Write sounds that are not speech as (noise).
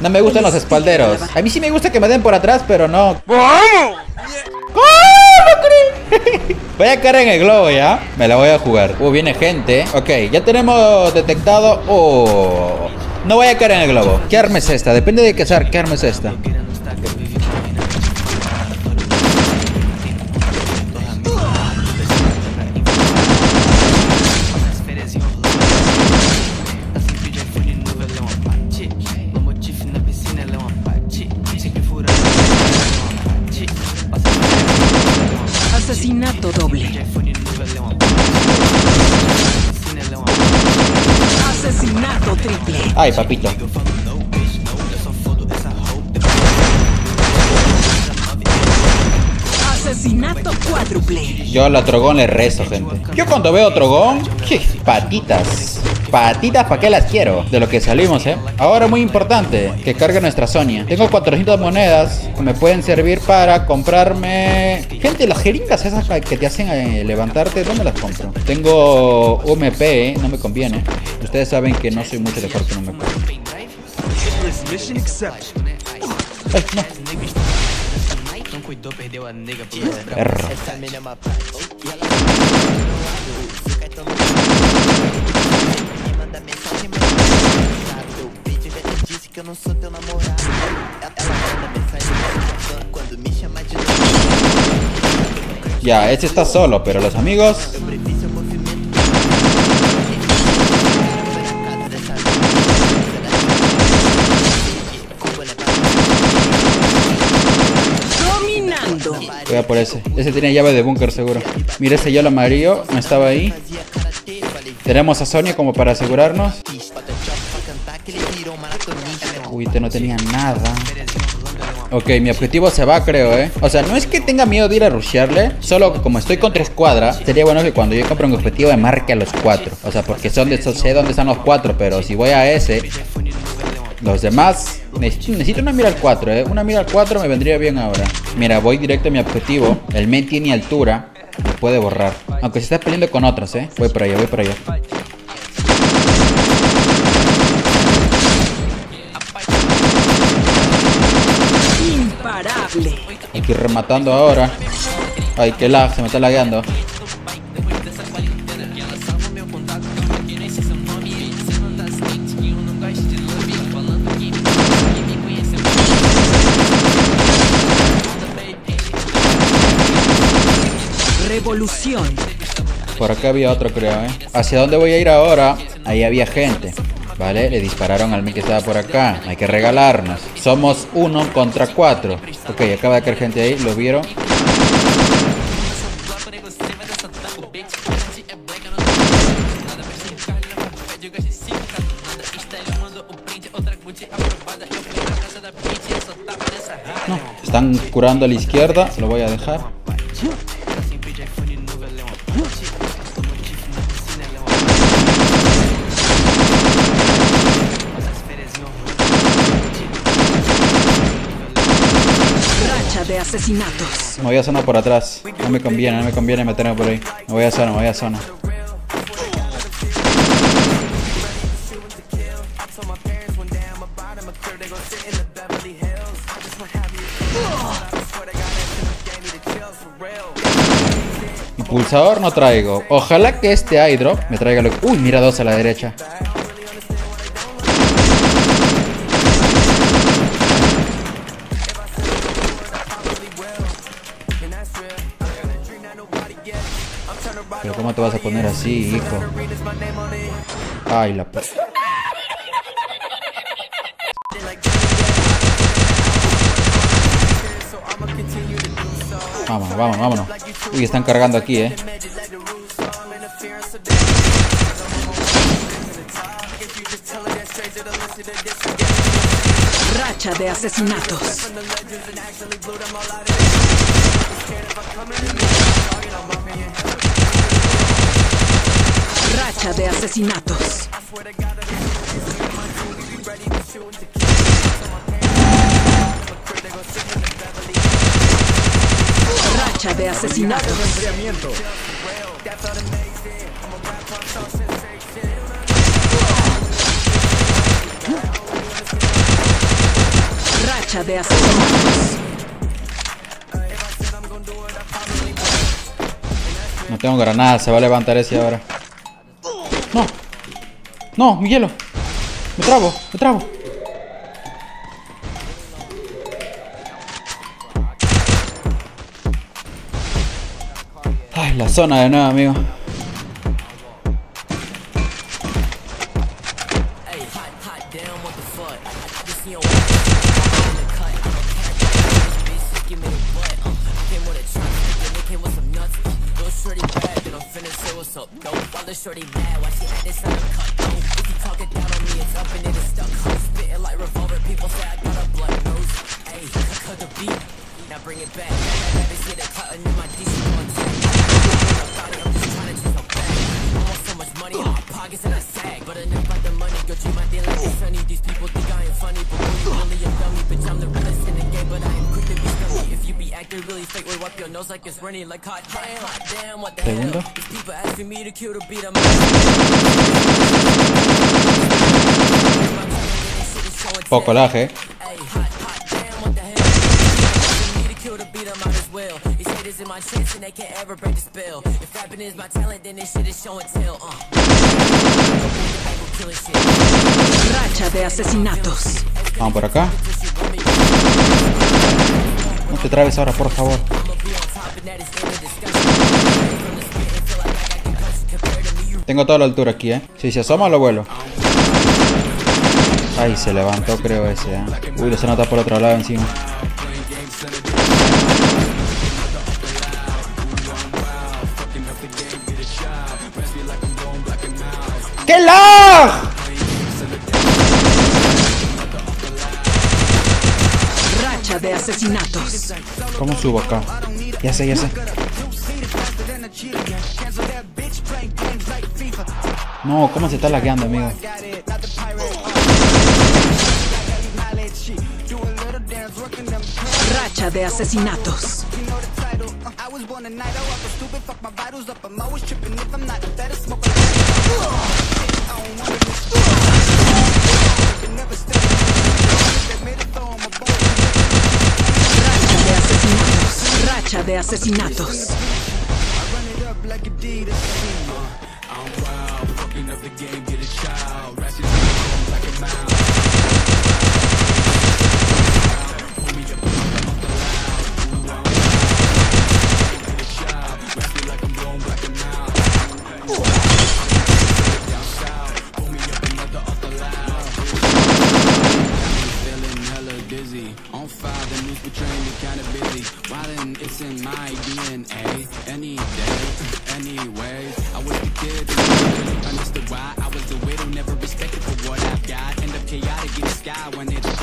No me gustan los espalderos. A mí sí me gusta que me den por atrás, pero no. ¡Vamos! (laughs) Voy a caer en el globo ya. Me la voy a jugar. Uh, viene gente. Ok, ya tenemos detectado. Oh. No voy a caer en el globo. ¿Qué arma es esta? Depende de qué, qué arma es esta. Asesinato triple. Ay, papito. Asesinato cuádruple. Yo a la Trogón le rezo, gente. Yo cuando veo Trogón, patitas. Patitas, ¿para qué las quiero? De lo que salimos, ¿eh? Ahora muy importante, que cargue nuestra Sonia. Tengo 400 monedas que me pueden servir para comprarme... Gente, las jeringas esas que te hacen eh, levantarte, ¿dónde las compro? Tengo UMP, ¿eh? No me conviene. Ustedes saben que no soy mucho de corto UMP. Ay, no. Ya, este está solo, pero los amigos... Dominando. Voy a por ese. Ese tiene llave de búnker seguro. Mira ese yellow amarillo, no estaba ahí. Tenemos a Sonia como para asegurarnos. Uy, este no tenía nada. Ok, mi objetivo se va, creo, ¿eh? O sea, no es que tenga miedo de ir a rushearle. Solo que como estoy con tres cuadras, sería bueno que cuando yo compre un objetivo me marque a los cuatro. O sea, porque son de sé dónde están los cuatro, pero si voy a ese... Los demás... Necesito, una mira al 4, ¿eh? Una mira al 4 me vendría bien ahora. Mira, voy directo a mi objetivo. El men tiene altura. Me puede borrar. Aunque se está peleando con otros, ¿eh? Voy para allá, voy para allá. Que ir rematando ahora. Ay, qué lag, se me está lagueando. Revolución. Por acá había otro, creo, ¿eh? ¿Hacia dónde voy a ir ahora? Ahí había gente. ¿Vale? Le dispararon al mí que estaba por acá. Hay que regalarnos. Somos uno contra cuatro. Ok, acaba de caer gente ahí. ¿Lo vieron? No, están curando a la izquierda. Lo voy a dejar. Asesinatos. Me voy a zona por atrás. No me conviene, no me conviene meterme por ahí. Me voy a zona, me voy a zona. Impulsador no traigo. Ojalá que este airdrop me traiga lo Uy, mira dos a la derecha. Pero ¿cómo te vas a poner así, hijo? Ay, la p... Vámonos, vámonos, vámonos. Uy, están cargando aquí, eh. Racha de asesinatos. Racha de asesinatos. Racha de asesinatos. Racha de asesinatos. No tengo granadas, se va a levantar ese ahora. No. No, mi hielo. Me trabo, me trabo. Ay, la zona de nuevo, amigo. Shorty mad, why she had this on the cut? If you talking down on me, it's up and it is stuck. Uh. Killing shit. Racha de asesinatos. Vamos por acá. No te trabes ahora, por favor. Tengo toda la altura aquí, eh. Si se asoma, lo vuelo. Ay, se levantó, creo, ese, eh. Uy, lo se nota por otro lado encima. ¡Qué lag! Racha de asesinatos. ¿Cómo subo acá? Ya sé, ya sé. No, ¿cómo se está lagueando, amigo? Racha de asesinatos. Asesinatos. On fire, the news betraying me kinda busy. Wildin', it's in my DNA. Any day, anyways. I was the kid who really understood why I was the widow, never respected for what I've got. End up chaotic in the sky when it's